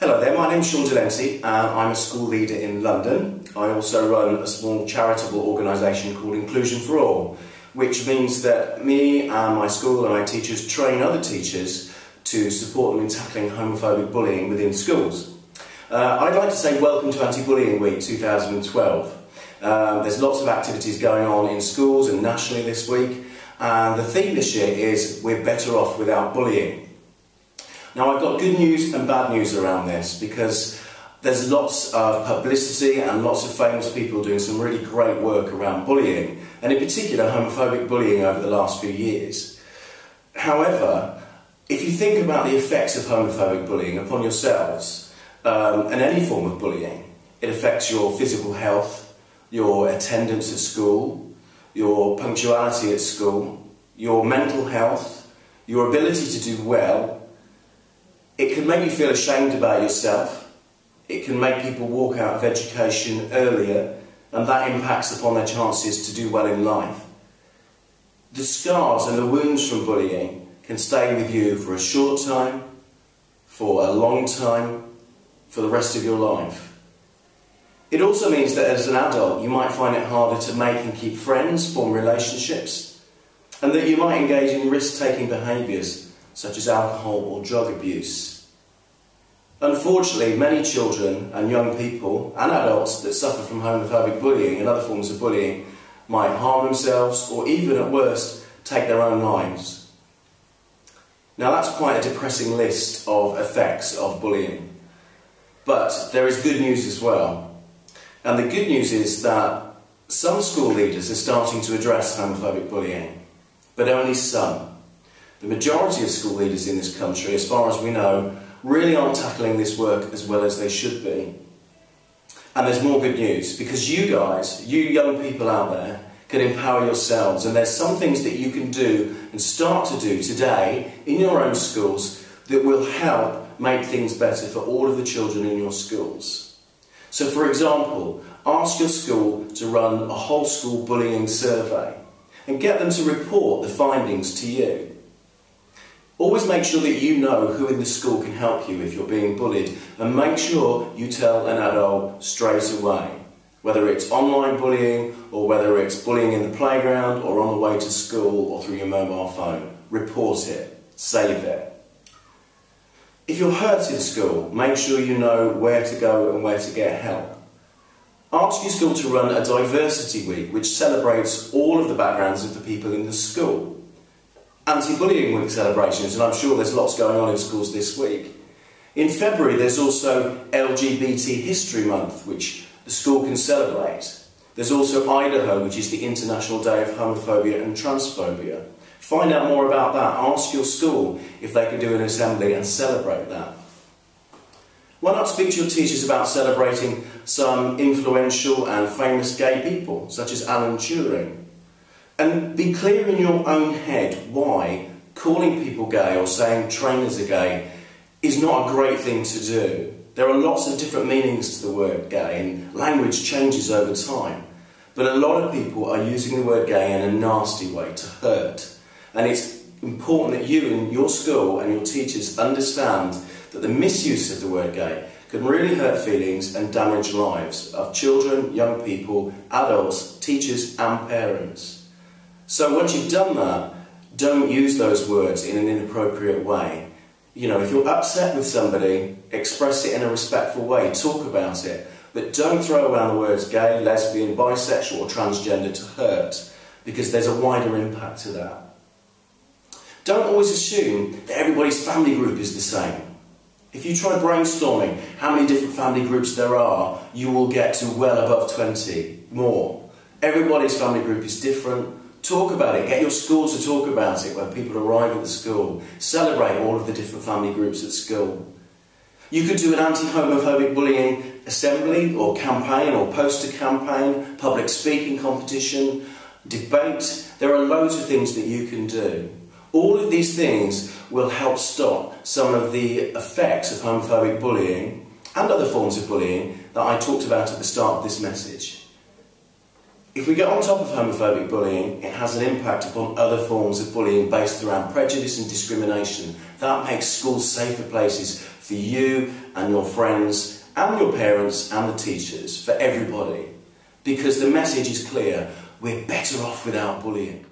Hello there, my name is Shaun Dellenty and I'm a school leader in London. I also run a small charitable organisation called Inclusion for All, which means that me and my school and my teachers train other teachers to support them in tackling homophobic bullying within schools. Uh, I'd like to say welcome to Anti-Bullying Week 2012. Um, there's lots of activities going on in schools and nationally this week and the theme this year is We're Better Off Without Bullying. Now, I've got good news and bad news around this because there's lots of publicity and lots of famous people doing some really great work around bullying, and in particular, homophobic bullying over the last few years. However, if you think about the effects of homophobic bullying upon yourselves um, and any form of bullying, it affects your physical health, your attendance at school, your punctuality at school, your mental health, your ability to do well, it can make you feel ashamed about yourself. It can make people walk out of education earlier, and that impacts upon their chances to do well in life. The scars and the wounds from bullying can stay with you for a short time, for a long time, for the rest of your life. It also means that as an adult, you might find it harder to make and keep friends, form relationships, and that you might engage in risk taking behaviours such as alcohol or drug abuse. Unfortunately, many children and young people and adults that suffer from homophobic bullying and other forms of bullying might harm themselves or even at worst take their own lives. Now that's quite a depressing list of effects of bullying. But there is good news as well. And the good news is that some school leaders are starting to address homophobic bullying, but only some. The majority of school leaders in this country, as far as we know, really aren't tackling this work as well as they should be. And there's more good news because you guys, you young people out there, can empower yourselves. And there's some things that you can do and start to do today in your own schools that will help make things better for all of the children in your schools. So, for example, ask your school to run a whole school bullying survey and get them to report the findings to you. Always make sure that you know who in the school can help you if you're being bullied, and make sure you tell an adult straight away. Whether it's online bullying, or whether it's bullying in the playground, or on the way to school, or through your mobile phone, report it, save it. If you're hurt in school, make sure you know where to go and where to get help. Ask your school to run a diversity week which celebrates all of the backgrounds of the people in the school anti-bullying week celebrations, and I'm sure there's lots going on in schools this week. In February, there's also LGBT History Month, which the school can celebrate. There's also Idaho, which is the International Day of Homophobia and Transphobia. Find out more about that. Ask your school if they can do an assembly and celebrate that. Why not speak to your teachers about celebrating some influential and famous gay people, such as Alan Turing? And be clear in your own head why calling people gay or saying trainers are gay is not a great thing to do. There are lots of different meanings to the word gay, and language changes over time. But a lot of people are using the word gay in a nasty way to hurt. And it's important that you and your school and your teachers understand that the misuse of the word gay can really hurt feelings and damage lives of children, young people, adults, teachers, and parents. So once you've done that, don't use those words in an inappropriate way. You know, if you're upset with somebody, express it in a respectful way, talk about it, but don't throw around the words gay, lesbian, bisexual, or transgender to hurt, because there's a wider impact to that. Don't always assume that everybody's family group is the same. If you try brainstorming how many different family groups there are, you will get to well above 20 more. Everybody's family group is different, Talk about it. Get your school to talk about it when people arrive at the school. Celebrate all of the different family groups at school. You could do an anti-homophobic bullying assembly or campaign or poster campaign, public speaking competition, debate. There are loads of things that you can do. All of these things will help stop some of the effects of homophobic bullying and other forms of bullying that I talked about at the start of this message. If we get on top of homophobic bullying, it has an impact upon other forms of bullying based around prejudice and discrimination. That makes schools safer places for you and your friends and your parents and the teachers, for everybody. Because the message is clear we're better off without bullying.